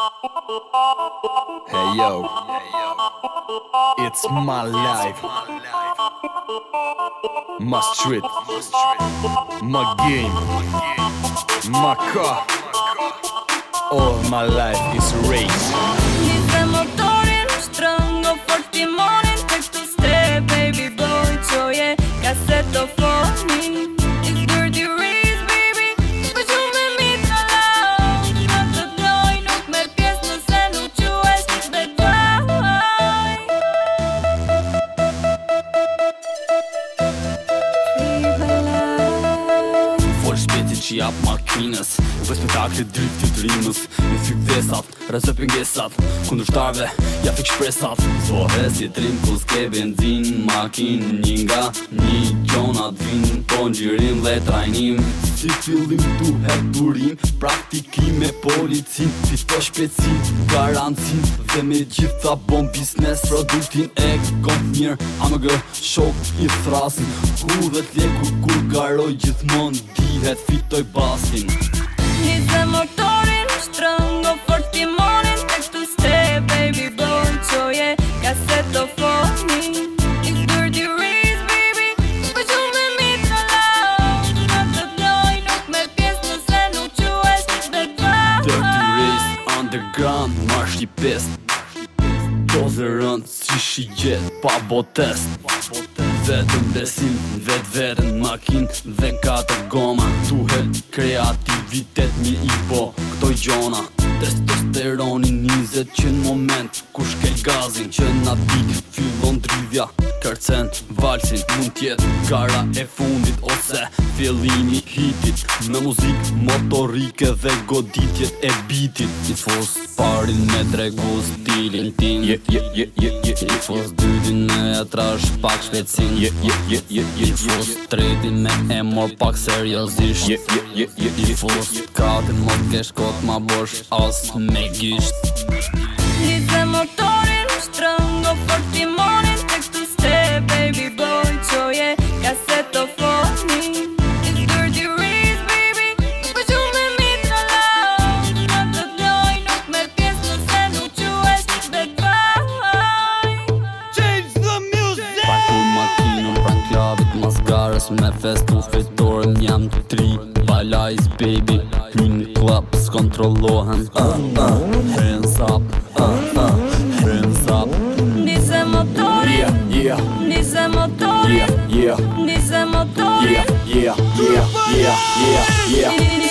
Hey yo. hey yo, it's my life, my street, my game, my car. All my life is race. motor, strong for Kush që japë makines U bes petakli drit të të Në fyk dhe rëzë për shtarve, ja fik shprej sat po e hes i trim, ku po s'ke benzin Makin një nga një gjonat vin Po në gjirim dhe trajnim Si fillim tu he Praktikim me policin Si të po shpecin, garancin Dhe me gjitha bom business Produktin e kënd njër Amë gë shok i thrasin Ku dhe t'leku kur garoj gjithmon Gjithmon Head fitoj basin Një të motorin Shtrëngo forti timonin Tek këtu ste baby bon, qoje, kasetofoni It's dirty race baby Po shume mi të lao underground Ma shqipist Tozërën, shishit Pa botest vetë në Vetë vetë në makin Dhe ka goma Tuhet kreativitet Mi i po Këto i gjona Testosteroni njëzet që në moment Kush ke gazin që në ati Fy Ja, Kërcen valsin mund tjetë Gara e fundit ose Fjellimi hitit Me muzik motorike dhe goditjet e bitit I fos parin me tregu stilin tin Je, je, I fos dydin me atrash pak shpecin Je, I fos tretin me emor, pak seriosisht Je, I fos katin më kesh kot ma bosh as me gisht pas me festu fitor njëm të tri Balajs baby, hyn klap s'kontrollohen uh, uh, Hands up, uh, uh, hands up Nise motorin, yeah, yeah. nise motorin, yeah, yeah. nise motorin yeah, yeah, yeah, yeah, yeah, yeah.